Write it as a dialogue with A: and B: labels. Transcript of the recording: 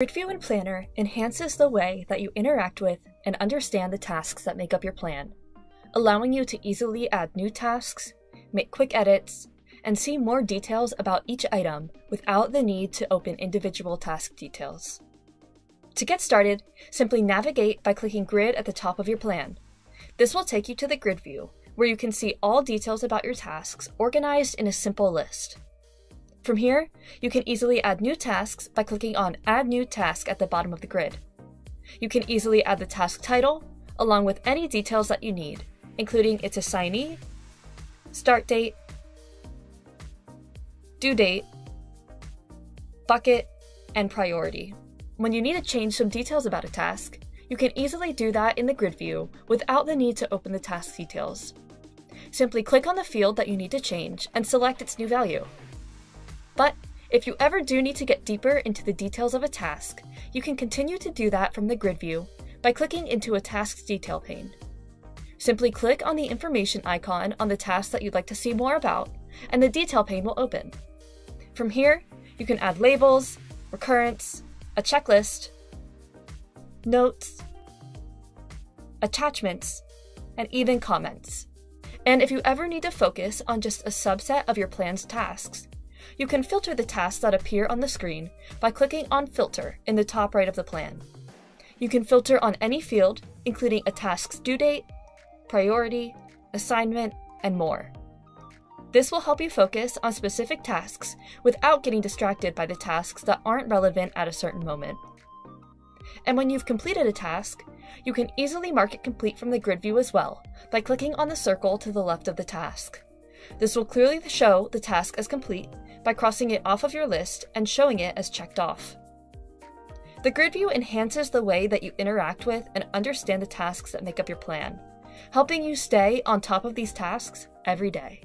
A: Grid View in Planner enhances the way that you interact with and understand the tasks that make up your plan, allowing you to easily add new tasks, make quick edits, and see more details about each item without the need to open individual task details. To get started, simply navigate by clicking Grid at the top of your plan. This will take you to the Grid view, where you can see all details about your tasks organized in a simple list. From here, you can easily add new tasks by clicking on Add New Task at the bottom of the grid. You can easily add the task title, along with any details that you need, including its assignee, start date, due date, bucket, and priority. When you need to change some details about a task, you can easily do that in the grid view without the need to open the task details. Simply click on the field that you need to change and select its new value. But if you ever do need to get deeper into the details of a task, you can continue to do that from the grid view by clicking into a task's detail pane. Simply click on the information icon on the task that you'd like to see more about, and the detail pane will open. From here, you can add labels, recurrence, a checklist, notes, attachments, and even comments. And if you ever need to focus on just a subset of your plan's tasks, you can filter the tasks that appear on the screen by clicking on Filter in the top right of the plan. You can filter on any field, including a task's due date, priority, assignment, and more. This will help you focus on specific tasks without getting distracted by the tasks that aren't relevant at a certain moment. And when you've completed a task, you can easily mark it complete from the grid view as well by clicking on the circle to the left of the task. This will clearly show the task as complete by crossing it off of your list and showing it as checked off. The grid view enhances the way that you interact with and understand the tasks that make up your plan, helping you stay on top of these tasks every day.